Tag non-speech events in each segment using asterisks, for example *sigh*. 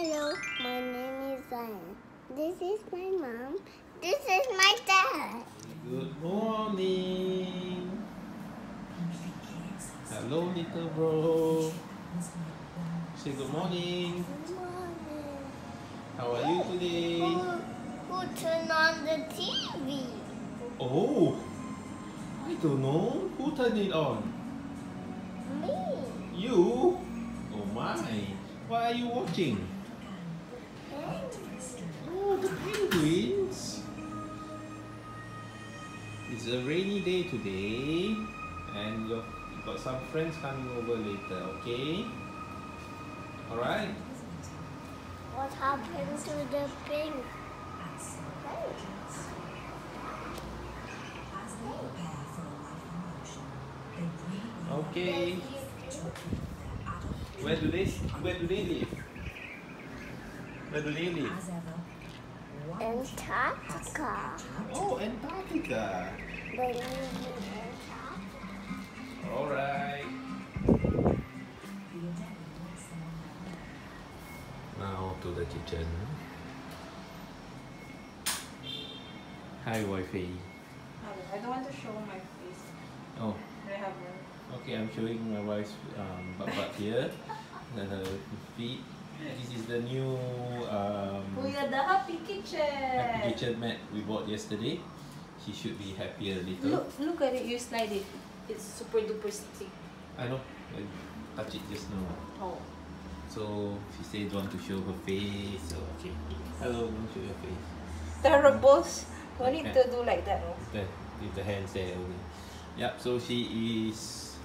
Hello, my name is Zion. This is my mom. This is my dad. Good morning. Hello, little bro. Say good morning. Good morning. How are you today? Who, who turned on the TV? Oh, I don't know. Who turned it on? Me. You? Oh my. What are you watching? Oh, the penguins. It's a rainy day today, and you've got some friends coming over later, okay? Alright? What happened to the penguins? Okay. Where do they where do they live? Where do? Antarctica. Oh, Antarctica. They live in Antarctica. Alright. Now to the kitchen. Hi, Wi-Fi. I don't want to show my face. Oh, I have one. okay. I'm showing my wife's um, butt butt here. And her feet. This is the new um, the happy kitchen. happy kitchen mat we bought yesterday. She should be happier a little. Look, look at it. You slide it. It's super duper stick. I know. I touch it just now. Oh. So she said don't want to show her face. So okay. Hello, don't show your face. Terrible. What need to do like that? Oh? The, with the hands there only. Yep. So she is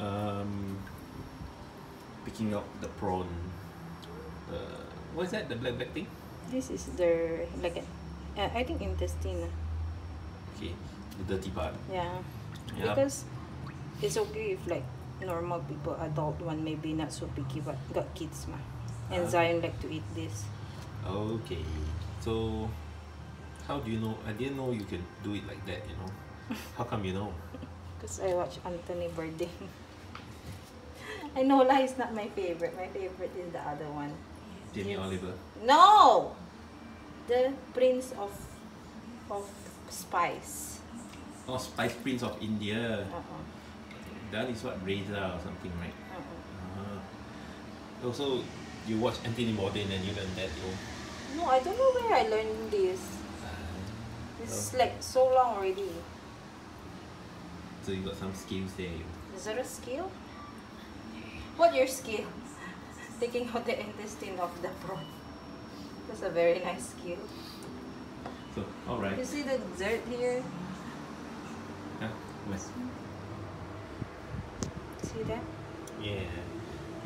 um picking up the prawn. The what's that? The black black thing? This is the like uh, I think intestine. Okay. The dirty part. Yeah. Yep. Because it's okay if like normal people, adult one maybe not so picky, but got kids ma. And Ah. Zion like to eat this. Okay. So how do you know? I didn't know you can do it like that. You know. *laughs* How come you know? Because *laughs* I watch Anthony Bourdain. I know lah, it's not my favorite. My favorite is the other one. Jamie Yes. Oliver. No! The Prince of of Spice. Oh, Spice Prince of India. Uh-uh. That is what Reza or something, right? Uh, also, you watch Anthony Bourdain and you learn that. Oh. No, I don't know where I learned this. It's like so long already. So you got some skills there. You. Is that a skill? What your skill? Taking out the intestine of the prawn. That's a very nice skill. So, alright. You see the dessert here? Yeah, Where? See that? Yeah.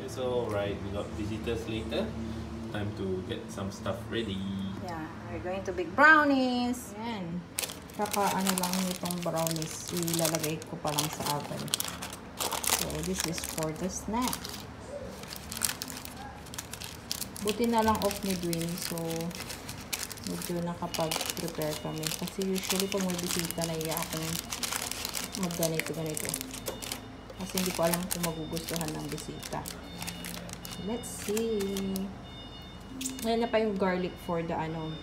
It's alright. We got visitors later. Time to get some stuff ready. Yeah, we're going to bake brownies. Yan. Kaka ano lang nitong brownies, ilalagay ko pa lang sa oven. So, this is for the snack. Buti na lang off ni Dwayne, so medyo nakapag-prepare kami. Kasi usually pag may bisita, naiya akong mag-ganito-ganito. Kasi hindi ko alam kung magugustuhan ng bisita. Let's see. Ngayon na pa yung garlic for the ano,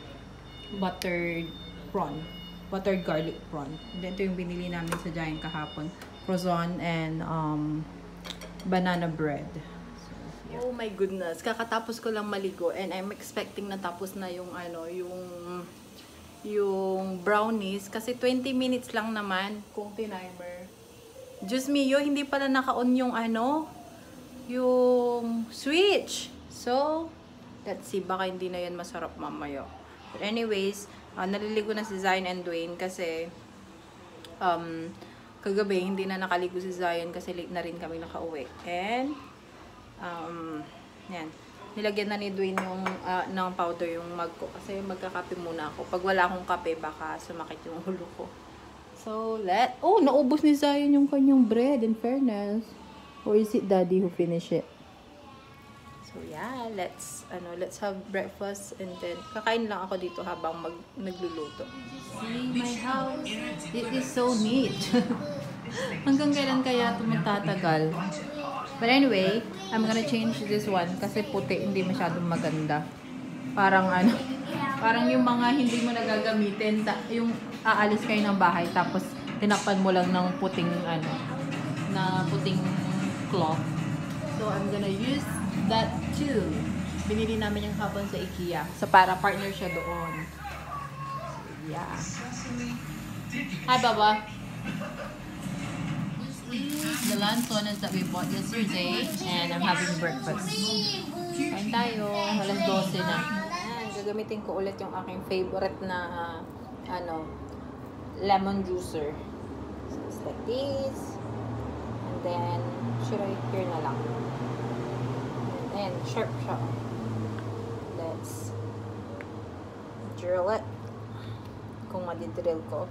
buttered prawn. Buttered garlic prawn. Then ito yung binili namin sa Giant kahapon. Croissant and um, banana bread. Oh my goodness. Kakatapos ko lang maligo and I'm expecting na tapos na yung ano, yung yung brownies kasi 20 minutes lang naman kung tinimer. Diyos mio, hindi pala naka-on yung ano, yung switch. So, let's see, baka hindi na yan masarap mamaya. But anyways, ah, naliligo na si Zion and Dwayne kasi um, kagabi hindi na nakaligo si Zion kasi late na rin kami nakauwi. And, um, yan. Nilagyan na ni Dwayne yung ah, ng powder yung mug ko kasi magkakape muna ako. Pag wala akong kape, baka sumakit yung *laughs* ulo ko. So, let... Oh, naubos ni Zion yung kanyang bread, in fairness. Or is it daddy who finished it? So, yeah, let's, ano, let's have breakfast and then, kakain lang ako dito habang mag, nagluluto. See, my house, it is so neat. *laughs* Hanggang kailan kaya ito magtatagal? But anyway, I'm gonna change this one kasi puti, hindi masyadong maganda. Parang ano, *laughs* parang yung mga hindi mo nagagamitin, yung aalis kayo ng bahay tapos tinakpan mo lang ng puting ano, na puting cloth. So I'm gonna use that too. Binili namin yung hapon sa IKEA. So para partner siya doon. Yeah. Hi, Baba. This is the lansones that we bought yesterday and I'm having breakfast. Kain tayo. Alas 12 na. Ayan, gagamitin ko ulit yung aking favorite na ah, ano, lemon juicer. So it's like this. And then, should I here na lang. And sharp siya. Let's drill it. Kung madidrill ko.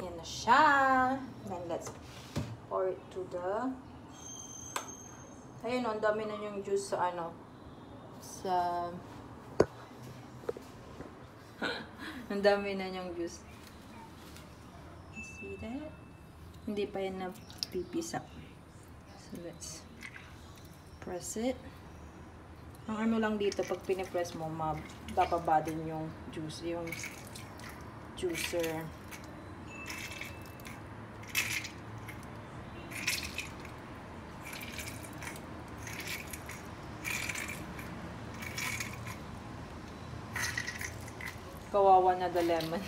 Yan na siya. Then let's pour to the... Ayun, ang dami na yung juice sa ano. Sa... *laughs* ang dami na yung juice. See that? Hindi pa yan napipisak. So let's press it. Ang ano lang dito, pag pinipress mo, mabababa din yung juice, yung juicer. Kawawa na the lemon.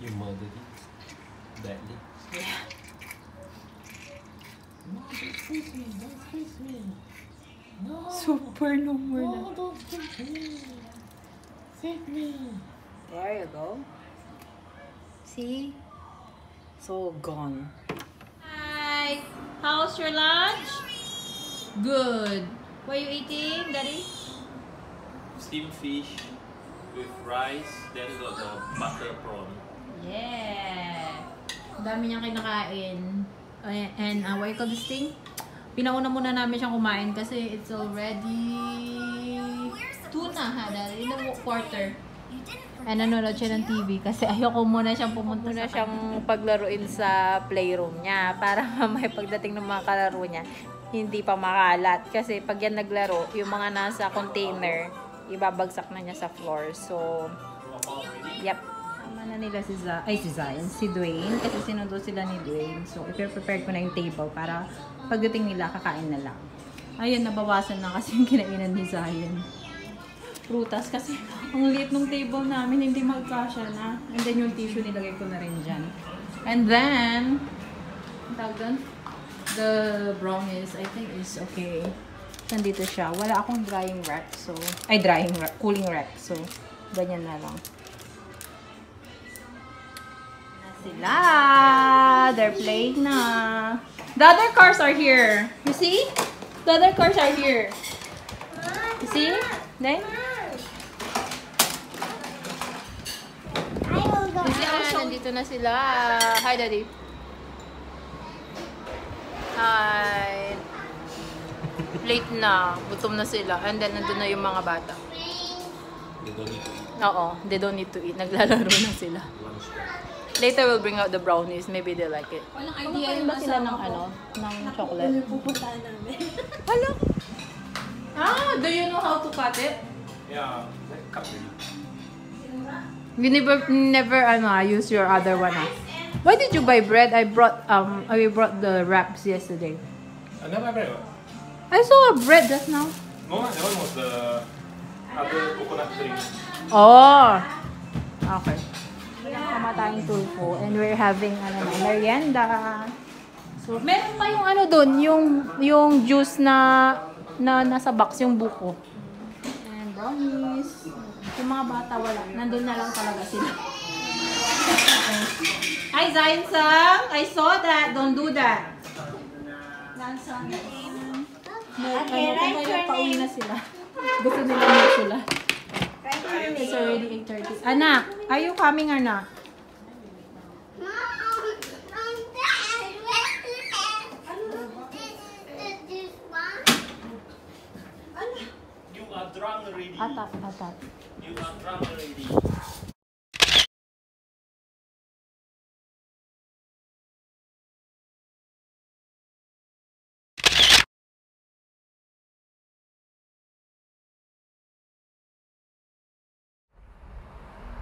You murdered it badly. Yeah. No, don't squeeze me. Don't squeeze me. No. Super no more na. No, don't squeeze me. Save me. There you go. See? It's all gone. Hi! How's your lunch? Good. What are you eating, Daddy? Steamed fish with rice. Then got the butter prawn. Yeah! Ang dami niyang kinakain. And uh, what you call this thing? Pinauna muna namin siyang kumain kasi it's already tuna ha, dahil in a quarter. And nanonood siya ng TV kasi *laughs* ayoko muna siyang pumunta muna siyang paglaruin sa playroom niya para *laughs* mamaya pagdating ng mga kalaro niya hindi pa makalat kasi pag yan naglaro yung mga nasa container ibabagsak na niya sa floor so yep Tama na nila si Za ay si Zion, si Dwayne kasi sinundo sila ni Dwayne so i-prepare ko na yung table para pagdating nila kakain na lang ayun nabawasan na kasi yung kinainan ni Zion prutas kasi ang liit ng table namin, hindi magkasya na. And then yung tissue nilagay ko na rin dyan. And then, tawag doon? The brownies, I think is okay. Nandito siya. Wala akong drying rack, so, ay drying rack, cooling rack. So, ganyan na lang. Na sila! They're playing na. The other cars are here. You see? The other cars are here. You see? Then, nandito na sila. Hi, Daddy. Hi. Late na. Gutom na sila. And then, nandun na yung mga bata. They don't need to eat Oo, they don't need to eat. Naglalaro na sila. Later, we'll bring out the brownies. Maybe they like it. Walang Idea idea yung ba sila ng ano? Ng chocolate? Pupuntahan namin. *laughs* Hello? Ah, do you know how to cut it? Yeah, that cup really. You never, never, ano, ah, use your other one, ah. Why did you buy bread? I brought, um, I brought the wraps yesterday. I never had it. I saw a bread just now. No, that one was the other coconut drink. Oh! Okay. Walang kamatayang tulfo. And we're having, ano na, merienda. So, meron pa yung ano dun, yung, yung juice na, na nasa box, yung buko. And brownies. Yung mga bata, wala. Nandun na lang talaga sila. *laughs* Hi, Zain-sang! I saw that! Don't do that! Game. May, Okay, ano, right your pauwi na sila. Gusto nila na sila. It's already 8.30. Anak, are you coming or not? You are drunk already. Atat, atat. You are drunk already.